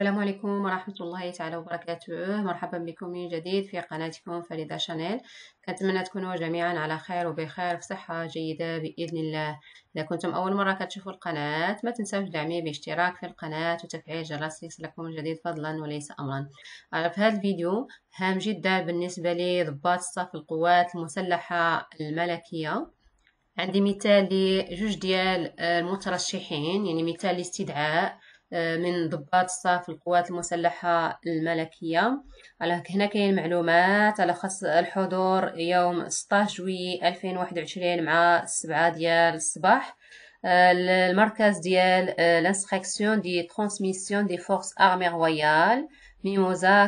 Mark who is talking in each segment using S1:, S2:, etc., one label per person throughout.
S1: السلام عليكم ورحمة الله تعالى وبركاته. مرحبا بكم من جديد في قناتكم فريدة شانيل. كنتمنى تكونوا جميعا على خير وبخير في صحة جيدة بإذن الله. إذا كنتم أول مرة كتشوفوا القناة ما تنسوش دعمي باشتراك في القناة وتفعيل جرس ليصلكم الجديد فضلا وليس أمرا. في هذا الفيديو هام جدا بالنسبة لي ضباط الصف القوات المسلحة الملكية. عندي مثال لجوج ديال المترشحين يعني مثال لاستدعاء. من ضباط الصف القوات المسلحة الملكية. على هنا كاين معلومات على خاص الحضور يوم 16 جوي 2021 مع 7 ديال الصباح. آه، المركز ديال l'instruction des transmissions des Forces Armées Royales ميموزا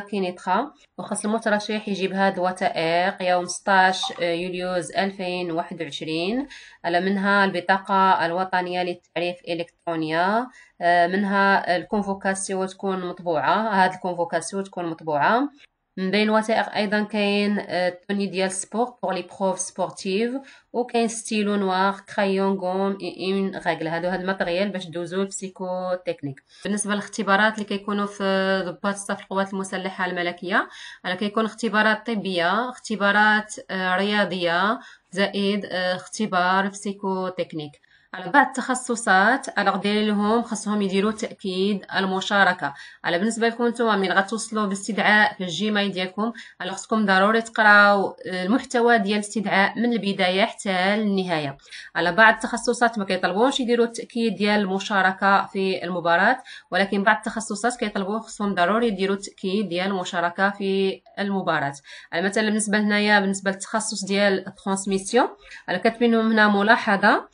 S1: وخاص المترشح يجيب هاد الوثائق. يوم 16 يوليوز 2021 على منها البطاقة الوطنية للتعريف الإلكترونية آه، منها ال convocation تكون مطبوعة. هاد ال convocation تكون مطبوعة. من بين الوثائق أيضا كاين ال tenue ديال sport pour l'épreuve sportive وكاين stylo noir crayon gomme une règle هادو هاد ال matériel باش دوزو ال psychotechnique بالنسبة للاختبارات اللي كيكونوا في ضباط الصف القوات المسلحه الملكيه راه كيكون اختبارات طبيه اختبارات رياضيه زائد اختبار psychotechnique على بعض التخصصات على غدير لهم خاصهم يديروا تأكيد المشاركة. على بالنسبة لكم نتوما من غتوصلوا باستدعاء في ال Gmail ديالكم على خصكم ضروري تقراو المحتوى ديال الاستدعاء من البداية حتى النهاية. على بعض التخصصات ما كيطلبوش يديروا التأكيد ديال المشاركة في المباراة ولكن بعض التخصصات كيطلبوا خصهم ضروري يديروا التأكيد ديال المشاركة في المباراة. على مثلا بالنسبة لهنايا بالنسبة للتخصص ديال الترانسميسيون على كاتبين هنا ملاحظة.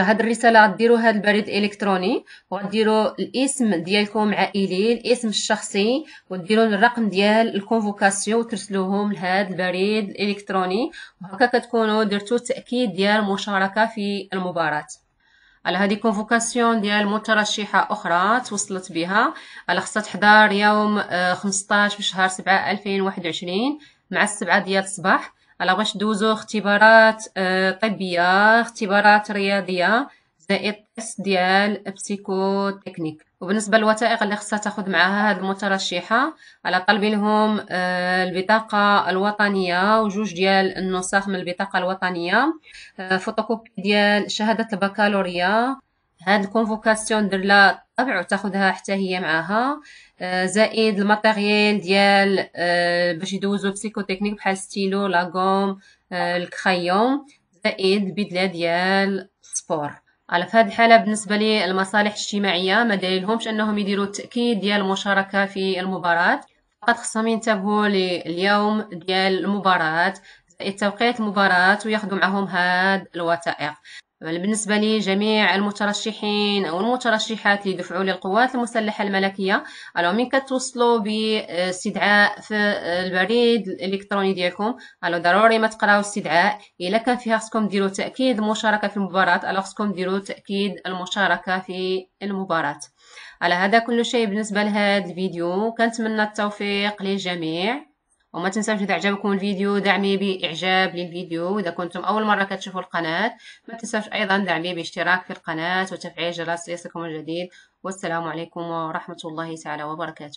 S1: هاد الرسالة غديروا هاد البريد الالكتروني وغديروا الاسم ديالكم عائلي الاسم الشخصي وديروا الرقم ديال ال convocation وترسلوهم لهاد البريد الالكتروني وهكا كتكونوا درتوا تأكيد ديال المشاركه في المباراة. على هذه convocation ديال مترشحة أخرى توصلت بها. على خصها تحضر يوم 15 في شهر 7 2021 مع السبعة ديال الصباح. على باش دوزو اختبارات آه، طبية اختبارات رياضية زائد test ديال psychotechnique وبالنسبة للوثائق اللي خصها تاخذ معاها هاد المترشحة على طلب لهم آه، البطاقة الوطنية وجوج ديال النسخ من البطاقة الوطنية آه، فوتوكوبي ديال شهادة البكالوريا هاد ال convocation دير لها طبع وتاخذها حتى هي معاها. آه، زائد ال matériel ديال آه، باش يدوزو psychotechnique بحال stylo la gomme آه، ال crayon زائد البدله ديال sport على في هذه الحالة بالنسبة للمصالح الاجتماعية ما دايرلهمش أنهم يديروا التأكيد ديال المشاركة في المباراة. فقط خصهم ينتبهوا لليوم ديال المباراة زائد توقيت المباراة وياخذوا معهم هاد الوثائق. بالنسبة لجميع المترشحين أو المترشحات اللي دفعوا للقوات المسلحة الملكية ألو من كتوصلوا باستدعاء في البريد الإلكتروني ديالكم؟ ألو ضروري ما تقراو الاستدعاء إلا كان فيها خصكم ديروا تأكيد المشاركة في المباراة ألو خصكم ديروا تأكيد المشاركة في المباراة. على هذا كل شيء بالنسبة لهذا الفيديو كنتمنى التوفيق للجميع وما تنساوش إذا عجبكم الفيديو دعمي بإعجاب للفيديو. اذا كنتم أول مرة كتشوفوا القناة ما تنساوش أيضا دعمي باشتراك في القناة وتفعيل جرس ليصلكم الجديد. والسلام عليكم ورحمة الله تعالى وبركاته.